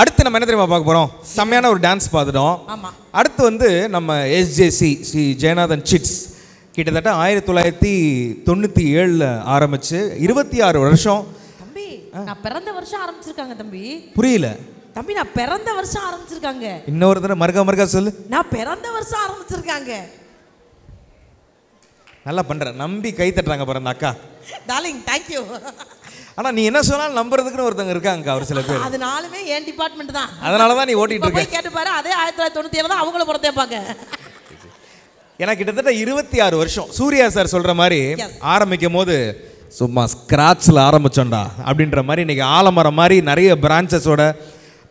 அடுத்து நம்ம என்ன தெரியுமா பார்க்க போகிறோம் செம்மையான ஒரு டான்ஸ் பார்த்துட்டோம். அடுத்து வந்து நம்ம எஸ்ஜேசி ஸ்ரீ ஜெயநாதன் சிட்ஸ் கிட்டத்தட்ட ஆயிரத்தி தொள்ளாயிரத்தி தொண்ணூற்றி ஏழில் ஆரம்பித்து இருபத்தி ஆறு வருஷம். தம்பி நான் பிறந்த வருஷம் ஆரம்பிச்சிருக்காங்க தம்பி. புரியல. தம்பி நான் பிறந்த வருஷம் ஆரம்பிச்சிருக்காங்க. இன்னொரு தடவை மறுக்கா மறுக்கா சொல்லு. நான் பிறந்த வருஷம் ஆரம்பிச்சிருக்காங்க. நல்லா பண்ணுறேன் நம்பி கை தட்டுறாங்க பாரு அந்த அக்கா. டார்லிங் தேங்க்யூ ஆனால் நீ என்ன சொன்னாலும் நம்புறதுக்குன்னு ஒருத்தங்க இருக்காங்க அவர் சில பேர். அதனாலுமே என் டிபார்ட்மெண்ட் தான். அதனால தான் நீ ஓட்டிட்டு இருக்க. கேட்டு பாரு அதே ஆயிரத்தி தொள்ளாயிரத்தி தொண்ணூத்தி ஏழு தான் அவங்கள பிறந்தேப்பாங்க எனக்கு கிட்டத்தட்ட இருபத்தி ஆறு வருஷம். சூர்யா சார் சொல்ற மாதிரி. ஆரம்பிக்கும் போது சும்மா ஸ்கிராட்ச்ல ஆரம்பிச்சோம்டா அப்படின்ற மாதிரி இன்னைக்கு ஆலமரம் மாதிரி நிறைய பிரான்ச்சஸோட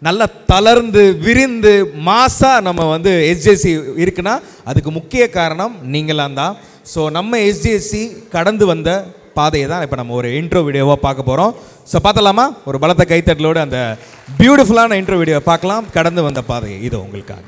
நல்லா தளர்ந்து விரிந்து மாசா நம்ம வந்து எஸ்ஜேசி இருக்குன்னா அதுக்கு முக்கிய காரணம் நீங்களாம் தான். ஸோ நம்ம எஸ்ஜேசி கடந்து வந்த பாதையை தான் இப்போ நம்ம ஒரு இன்ட்ரோ வீடியோவாக பார்க்க போகிறோம் ஸோ பார்த்தலாமா ஒரு பலத்த கைத்தட்டலோடு அந்த பியூட்டிஃபுல்லான இன்ட்ரோ வீடியோவை பார்க்கலாம். கடந்து வந்த பாதையை. இது உங்களுக்காக.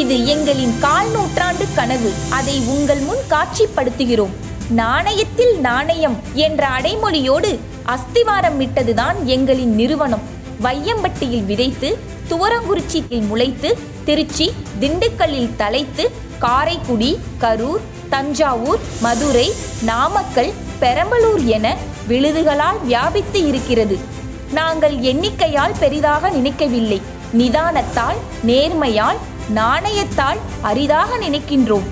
இது எங்களின் கால் நூற்றாண்டு கனவு. அதை உங்கள் முன் காட்சிப்படுத்துகிறோம். நாணயத்தில் நாணயம் என்ற அடைமொழியோடு அஸ்திவாரம் விட்டதுதான் எங்களின் நிறுவனம். வையம்பட்டியில் விதைத்து துவரங்குறிச்சியில் முளைத்து திருச்சி திண்டுக்கல்லில் தலைத்து காரைக்குடி கரூர் தஞ்சாவூர் மதுரை நாமக்கல் பெரம்பலூர் என விழுதுகளால் வியாபித்து இருக்கிறது. நாங்கள் எண்ணிக்கையால் பெரிதாக நினைக்கவில்லை. நிதானத்தால் நேர்மையால் நாணயத்தால் அரிதாக நினைக்கின்றோம்.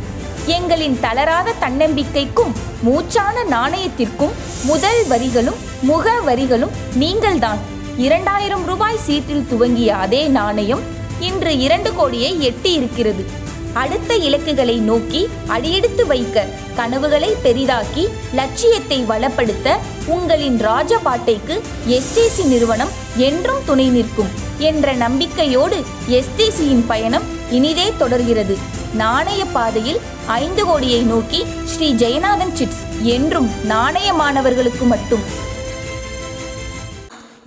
எங்களின் தளராத தன்னம்பிக்கைக்கும் மூச்சான நாணயத்திற்கும் முதல் வரிகளும் முக வரிகளும் நீங்கள்தான். இரண்டாயிரம் ரூபாய் சீட்டில் துவங்கிய அதே நாணயம் இன்று இரண்டு கோடியை எட்டி இருக்கிறது. அடுத்த இலக்குகளை நோக்கி அடியெடுத்து வைக்க கனவுகளை பெரிதாக்கி லட்சியத்தை வளப்படுத்த உங்களின் ராஜபாட்டைக்கு எஸ்டிசி நிறுவனம் என்றும் துணை நிற்கும் என்ற நம்பிக்கையோடு எஸ்டிசியின் பயணம் இனிதே தொடர்கிறது. நாணய பாதையில் ஐந்து கோடியை நோக்கி ஸ்ரீ ஜெயநாதன் சிட்ஸ் என்றும் நாணயமானவர்களுக்கு மட்டும்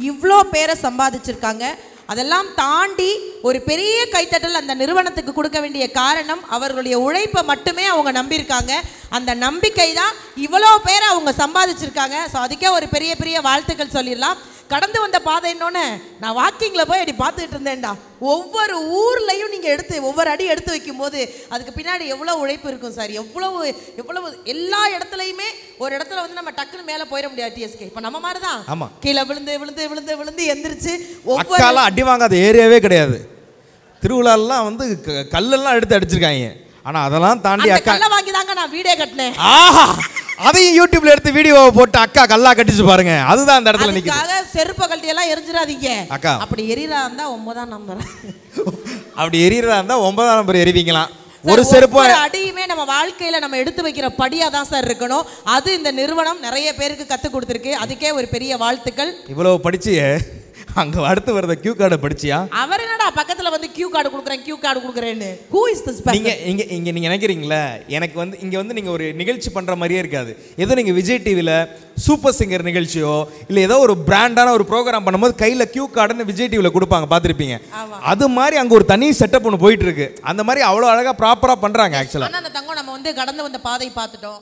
இவ்வளோ பேரை சம்பாதிச்சிருக்காங்க. அதெல்லாம் தாண்டி ஒரு பெரிய கைத்தட்டல் அந்த நிறுவனத்துக்கு கொடுக்க வேண்டிய காரணம் அவர்களுடைய உழைப்பை மட்டுமே அவங்க நம்பியிருக்காங்க. அந்த நம்பிக்கை தான் இவ்வளோ பேரை அவங்க சம்பாதிச்சிருக்காங்க. ஸோ அதுக்கே ஒரு பெரிய பெரிய வாழ்த்துக்கள் சொல்லிடலாம். கடந்து வந்த பாதை என்னொன்னு? நான் வாக்கிங்கில் போய் அப்படி பார்த்துக்கிட்டு இருந்தேன்டா. ஒவ்வொரு ஊர்லையும் நீங்கள் எடுத்து ஒவ்வொரு அடி எடுத்து வைக்கும்போது அதுக்கு பின்னாடி எவ்வளோ உழைப்பு இருக்கும் சார்? எவ்வளவு எவ்வளவு எல்லா இடத்துலையுமே ஒரு இடத்துல வந்து நம்ம டக்குன்னு மேலே போயிட முடியாது டிஎஸ்கே இப்போ நம்ம மாதிரி தான் ஆமா. கீழே விழுந்து விழுந்து விழுந்து விழுந்து எந்திரிச்சு ஒவ்வொரு அடி வாங்காத ஏரியாவே கிடையாது. திருவிழாலாம் வந்து கல்லெல்லாம் எடுத்து அடிச்சிருக்காங்க. ஆனா அதெல்லாம் தாண்டி அக்கா வாங்கி தாங்க நான் வீடே கட்டினேன். ஆஹா! அதையும் யூடியூப்ல எடுத்து வீடியோவை போட்டு அக்கா கல்லா கட்டிச்சு பாருங்க. அதுதான் அந்த இடத்துல நிக்குது. செருப்ப கழட்டி எல்லாம் எரிஞ்சிடாதீங்க. அக்கா. அப்படி எரியறா இருந்தா ஒன்பதாம் நம்பர் அப்படி எரியறதா இருந்தா ஒன்பதாம் நம்பர் எரிவீங்களாம். ஒரு செருப்பு அடியுமே நம்ம வாழ்க்கையில நம்ம எடுத்து வைக்கிற படியா தான் சார் இருக்கணும். அது இந்த நிறுவனம் நிறைய பேருக்கு கத்து கொடுத்துருக்கு. அதுக்கே ஒரு பெரிய வாழ்த்துக்கள். இவ்வளவு படிச்சியே. அங்க அடுத்து வரத கியூ கார்டை படிச்சியா? அவர் என்னடா பக்கத்துல வந்து கியூ கார்டு கொடுக்குறேன் கியூ கார்டு கொடுக்குறேன்னு. ஹூ இஸ் திஸ் நீங்க இங்க இங்க நீங்க நினைக்கிறீங்களா? எனக்கு வந்து இங்க வந்து நீங்க ஒரு நிகழ்ச்சி பண்ற மாதிரியே இருக்காது. ஏதோ நீங்க விஜய் டிவில சூப்பர் சிங்கர் நிகழ்ச்சியோ இல்ல ஏதோ ஒரு பிராண்டான ஒரு ப்ரோக்ராம் பண்ணும்போது கையில கியூ கார்டுன்னு விஜய் டிவில கொடுப்பாங்க பார்த்திருப்பீங்க. அது மாதிரி அங்க ஒரு தனி செட்டப் ஒன்று போயிட்டு இருக்கு. அந்த மாதிரி அவ்வளவு அழகா ப்ராப்பரா பண்றாங்க ஆக்சுவலா அந்த தங்கம் நம்ம வந்து கடந்து வந்த பாதை பார்த்துட்டோம்.